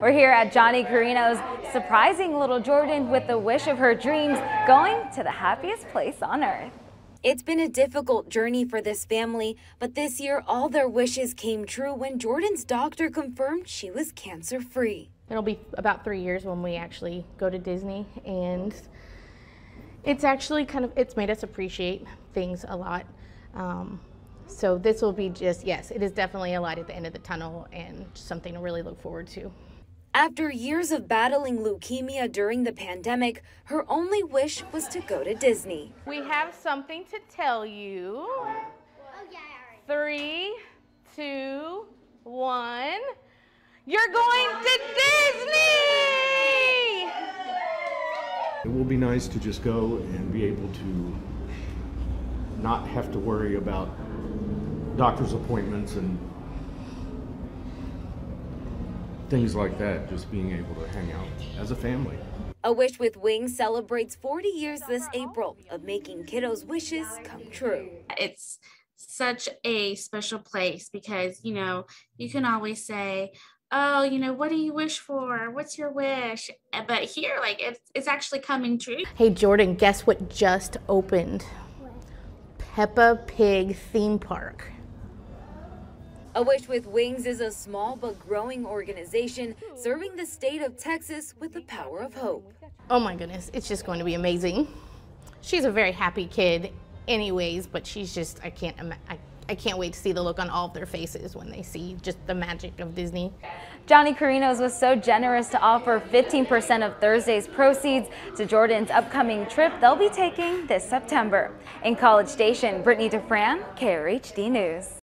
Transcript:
We're here at Johnny Carino's, surprising little Jordan with the wish of her dreams, going to the happiest place on earth. It's been a difficult journey for this family, but this year all their wishes came true when Jordan's doctor confirmed she was cancer free. It'll be about three years when we actually go to Disney, and it's actually kind of it's made us appreciate things a lot. Um, so this will be just yes, it is definitely a light at the end of the tunnel and something to really look forward to. After years of battling leukemia during the pandemic, her only wish was to go to Disney. We have something to tell you. Three, two, one. You're going to Disney! It will be nice to just go and be able to not have to worry about doctor's appointments and things like that, just being able to hang out as a family. A Wish with Wings celebrates 40 years this April of making kiddos' wishes come true. It's such a special place because, you know, you can always say, oh, you know, what do you wish for? What's your wish? Eh, but here, like, it's, it's actually coming true. Hey, Jordan, guess what just opened? Peppa Pig theme park. A Wish with Wings is a small but growing organization serving the state of Texas with the power of hope. Oh my goodness, it's just going to be amazing. She's a very happy kid anyways, but she's just, I can't, I, I can't wait to see the look on all of their faces when they see just the magic of Disney. Johnny Carino's was so generous to offer 15% of Thursday's proceeds to Jordan's upcoming trip they'll be taking this September. In College Station, Brittany DeFran, KRHD News.